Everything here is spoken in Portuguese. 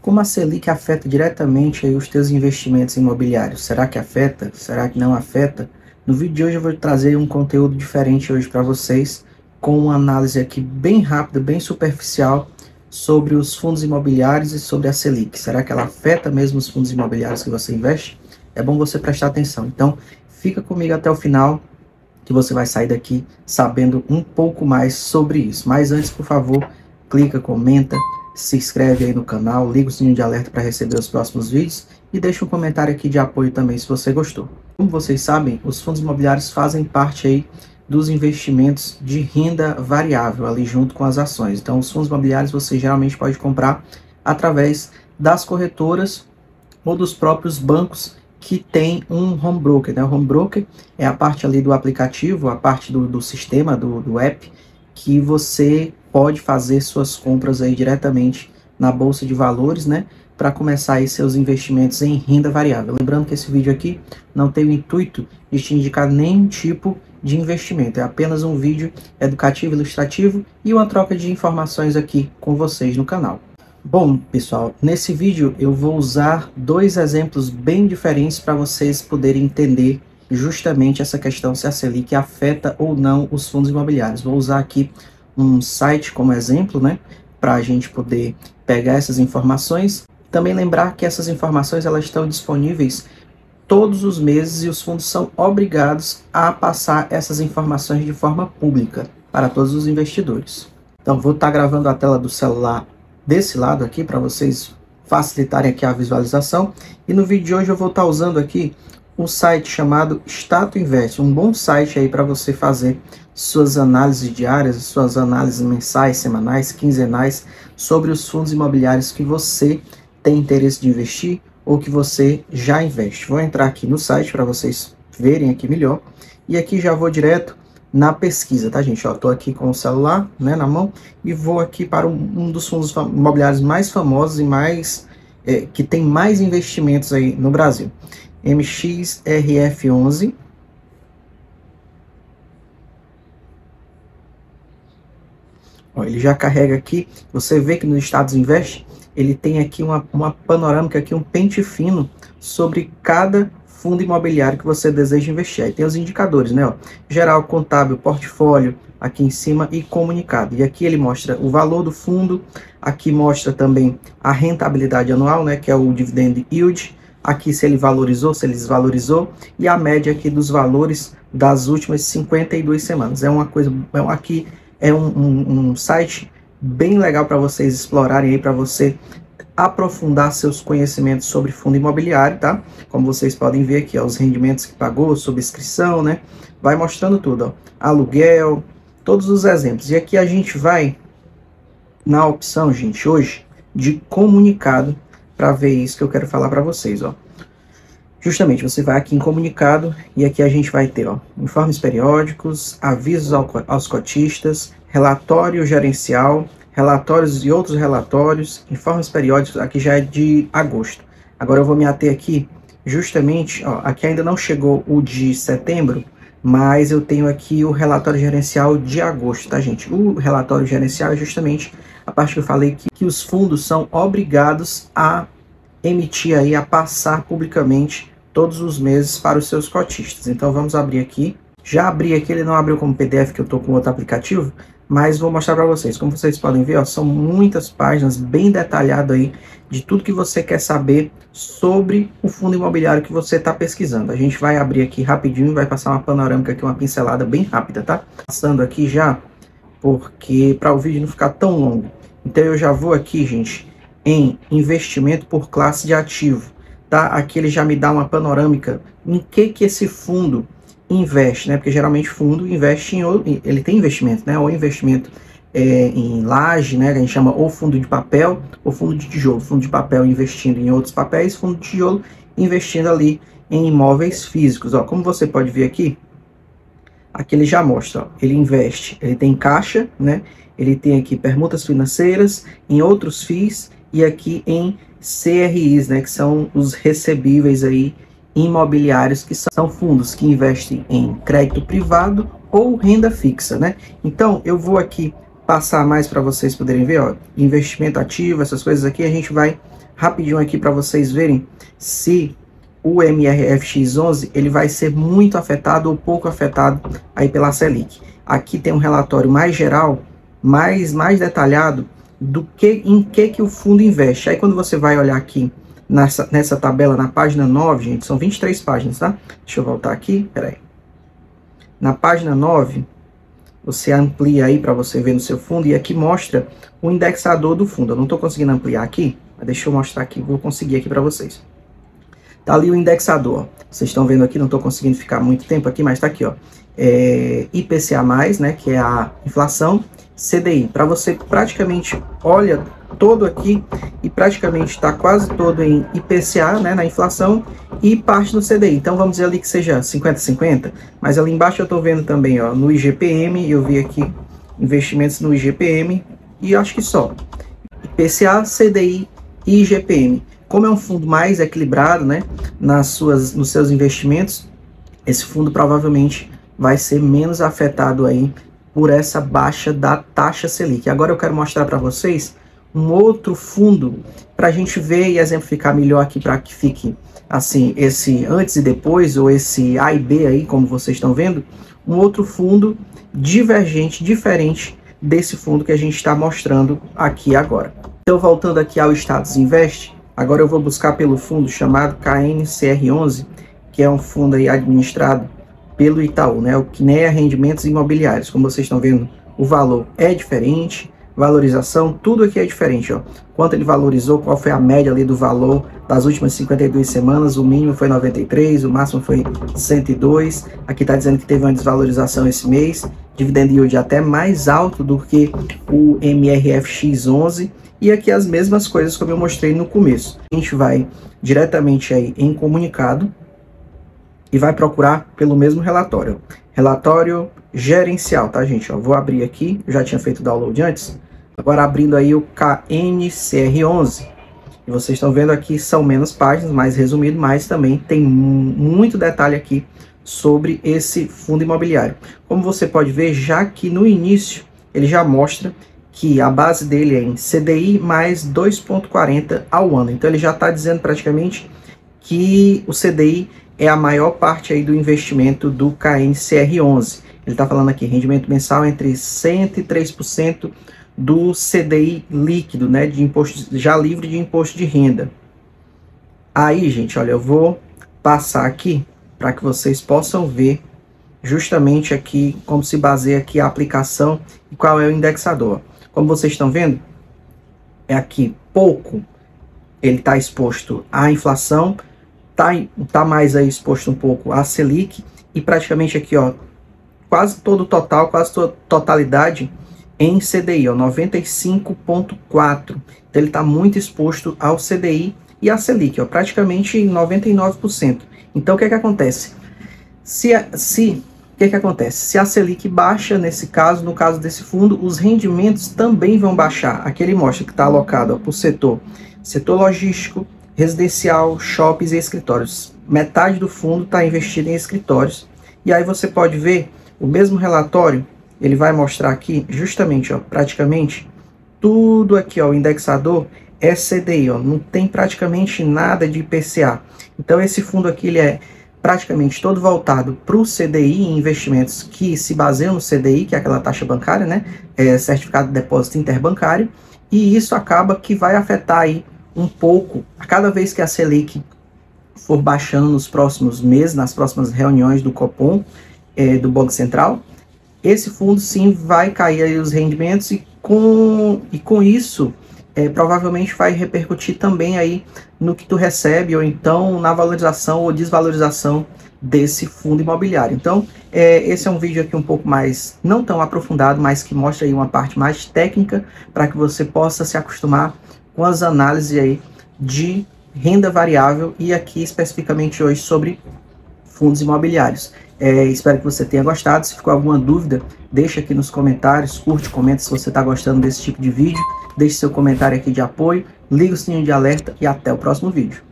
Como a Selic afeta diretamente os teus investimentos imobiliários? Será que afeta? Será que não afeta? No vídeo de hoje eu vou trazer um conteúdo diferente hoje para vocês, com uma análise aqui bem rápida, bem superficial sobre os fundos imobiliários e sobre a Selic. Será que ela afeta mesmo os fundos imobiliários que você investe? É bom você prestar atenção. Então, fica comigo até o final que você vai sair daqui sabendo um pouco mais sobre isso. Mas antes, por favor, clica, comenta, se inscreve aí no canal, liga o sininho de alerta para receber os próximos vídeos e deixa um comentário aqui de apoio também se você gostou. Como vocês sabem, os fundos imobiliários fazem parte aí dos investimentos de renda variável ali junto com as ações. Então, os fundos imobiliários você geralmente pode comprar através das corretoras ou dos próprios bancos que tem um home broker. Né? O home broker é a parte ali do aplicativo, a parte do, do sistema, do, do app, que você pode fazer suas compras aí diretamente na bolsa de valores, né? Para começar aí seus investimentos em renda variável. Lembrando que esse vídeo aqui não tem o intuito de te indicar nenhum tipo de investimento, é apenas um vídeo educativo, ilustrativo e uma troca de informações aqui com vocês no canal. Bom, pessoal, nesse vídeo eu vou usar dois exemplos bem diferentes para vocês poderem entender justamente essa questão se a Selic afeta ou não os fundos imobiliários. Vou usar aqui um site como exemplo, né, para a gente poder pegar essas informações. Também lembrar que essas informações elas estão disponíveis todos os meses e os fundos são obrigados a passar essas informações de forma pública para todos os investidores. Então vou estar tá gravando a tela do celular desse lado aqui para vocês facilitarem aqui a visualização. E no vídeo de hoje eu vou estar tá usando aqui um site chamado Stato Invest, um bom site aí para você fazer suas análises diárias, suas análises mensais, semanais, quinzenais sobre os fundos imobiliários que você tem interesse de investir ou que você já investe. Vou entrar aqui no site para vocês verem aqui melhor e aqui já vou direto na pesquisa, tá gente? Ó, tô aqui com o celular, né, na mão e vou aqui para um, dos fundos imobiliários mais famosos e mais é, que tem mais investimentos aí no Brasil. MXRF11. Ó, ele já carrega aqui, você vê que nos Estados Invest, ele tem aqui uma, uma panorâmica, aqui um pente fino sobre cada fundo imobiliário que você deseja investir. Aí tem os indicadores, né? Ó, geral, contábil, portfólio, aqui em cima e comunicado. E aqui ele mostra o valor do fundo, aqui mostra também a rentabilidade anual, né? Que é o dividend yield, aqui se ele valorizou, se ele desvalorizou, e a média aqui dos valores das últimas 52 semanas. É uma coisa, é um, aqui é um, um, um site bem legal para vocês explorarem aí, para você aprofundar seus conhecimentos sobre fundo imobiliário, tá? Como vocês podem ver aqui, ó, os rendimentos que pagou, subscrição, né? Vai mostrando tudo, ó. Aluguel, todos os exemplos. E aqui a gente vai na opção, gente, hoje, de comunicado, para ver isso que eu quero falar para vocês, ó. Justamente, você vai aqui em comunicado e aqui a gente vai ter, ó, informes periódicos, avisos ao, aos cotistas, relatório gerencial, relatórios e outros relatórios, informes periódicos, aqui já é de agosto. Agora eu vou me ater aqui, justamente, ó, aqui ainda não chegou o de setembro, mas eu tenho aqui o relatório gerencial de agosto, tá, gente? O relatório gerencial é justamente a parte que eu falei que, que os fundos são obrigados a emitir aí, a passar publicamente todos os meses para os seus cotistas. Então vamos abrir aqui. Já abri aqui, ele não abriu como PDF, que eu estou com outro aplicativo, mas vou mostrar para vocês. Como vocês podem ver, ó, são muitas páginas bem detalhado aí de tudo que você quer saber sobre o fundo imobiliário que você está pesquisando. A gente vai abrir aqui rapidinho, vai passar uma panorâmica aqui, uma pincelada bem rápida, tá? Passando aqui já, porque para o vídeo não ficar tão longo. Então eu já vou aqui, gente, em investimento por classe de ativo, tá? Aqui ele já me dá uma panorâmica em que que esse fundo investe, né? Porque geralmente fundo investe em ele tem investimento, né? Ou investimento é, em laje, né? Que a gente chama ou fundo de papel ou fundo de tijolo. Fundo de papel investindo em outros papéis, fundo de tijolo investindo ali em imóveis físicos. Ó, como você pode ver aqui, aqui ele já mostra, ó, ele investe, ele tem caixa, né? Ele tem aqui permutas financeiras, em outros FIIs e aqui em CRIs, né? Que são os recebíveis aí imobiliários, que são fundos que investem em crédito privado ou renda fixa, né? Então, eu vou aqui passar mais para vocês poderem ver, ó, investimento ativo, essas coisas aqui, a gente vai rapidinho aqui para vocês verem se o MRFX11 ele vai ser muito afetado ou pouco afetado aí pela Selic. Aqui tem um relatório mais geral, mais, mais detalhado do que em que, que o fundo investe. Aí quando você vai olhar aqui nessa, nessa tabela na página 9, gente, são 23 páginas, tá? Deixa eu voltar aqui, peraí. Na página 9, você amplia aí para você ver no seu fundo e aqui mostra o indexador do fundo. Eu não estou conseguindo ampliar aqui, mas deixa eu mostrar aqui, vou conseguir aqui para vocês. Tá ali o indexador. Vocês estão vendo aqui, não estou conseguindo ficar muito tempo aqui, mas está aqui, ó. É, IPCA+, né, que é a inflação, CDI. Para você praticamente olha todo aqui e praticamente está quase todo em IPCA, né, na inflação, e parte no CDI. Então vamos dizer ali que seja 50-50, mas ali embaixo eu estou vendo também ó, no IGPM, eu vi aqui investimentos no IGPM, e acho que só. IPCA, CDI e IGPM. Como é um fundo mais equilibrado né, nas suas, nos seus investimentos, esse fundo provavelmente vai ser menos afetado aí por essa baixa da taxa Selic. Agora eu quero mostrar para vocês um outro fundo para a gente ver e exemplificar melhor aqui para que fique assim esse antes e depois ou esse A e B aí como vocês estão vendo um outro fundo divergente diferente desse fundo que a gente está mostrando aqui agora. Então voltando aqui ao Status Invest agora eu vou buscar pelo fundo chamado KNCR11 que é um fundo aí administrado pelo Itaú né? O Kinea Rendimentos Imobiliários. Como vocês estão vendo o valor é diferente valorização, tudo aqui é diferente, ó. Quanto ele valorizou, qual foi a média ali do valor das últimas 52 semanas, o mínimo foi 93, o máximo foi 102. Aqui está dizendo que teve uma desvalorização esse mês, dividend yield até mais alto do que o MRFX11. E aqui as mesmas coisas como eu mostrei no começo. A gente vai diretamente aí em comunicado e vai procurar pelo mesmo relatório. Relatório gerencial, tá, gente? Ó, vou abrir aqui, já tinha feito download antes. Agora abrindo aí o KNCR11. E vocês estão vendo aqui, são menos páginas, mais resumido, mas também tem muito detalhe aqui sobre esse fundo imobiliário. Como você pode ver, já que no início ele já mostra que a base dele é em CDI mais 2,40 ao ano. Então ele já está dizendo praticamente que o CDI é a maior parte aí do investimento do KNCR11. Ele está falando aqui, rendimento mensal entre 103% do CDI líquido, né, de imposto, já livre de imposto de renda. Aí, gente, olha, eu vou passar aqui para que vocês possam ver justamente aqui como se baseia aqui a aplicação e qual é o indexador. Como vocês estão vendo, é aqui pouco ele está exposto à inflação, está tá mais aí exposto um pouco à Selic e praticamente aqui, ó, quase todo o total, quase toda totalidade em CDI, ó, 95,4. Então ele está muito exposto ao CDI e à Selic, ó, praticamente 99%. Então o que é que acontece? Se, se o que é que acontece? Se a Selic baixa, nesse caso, no caso desse fundo, os rendimentos também vão baixar. Aqui ele mostra que está alocado para o setor, setor logístico, residencial, shoppings e escritórios. Metade do fundo está investido em escritórios. E aí você pode ver o mesmo relatório ele vai mostrar aqui justamente, ó, praticamente tudo aqui, ó, o indexador é CDI, ó, não tem praticamente nada de IPCA. Então esse fundo aqui ele é praticamente todo voltado para o CDI em investimentos que se baseiam no CDI, que é aquela taxa bancária, né, é certificado de depósito interbancário, e isso acaba que vai afetar aí um pouco a cada vez que a Selic for baixando nos próximos meses, nas próximas reuniões do Copom, é, do Banco Central, esse fundo sim vai cair aí os rendimentos e com, e com isso é, provavelmente vai repercutir também aí no que tu recebe ou então na valorização ou desvalorização desse fundo imobiliário. Então, é, esse é um vídeo aqui um pouco mais, não tão aprofundado, mas que mostra aí uma parte mais técnica para que você possa se acostumar com as análises aí de renda variável e aqui especificamente hoje sobre fundos imobiliários. É, espero que você tenha gostado. Se ficou alguma dúvida, deixa aqui nos comentários, curte, comenta se você está gostando desse tipo de vídeo, deixe seu comentário aqui de apoio, liga o sininho de alerta e até o próximo vídeo.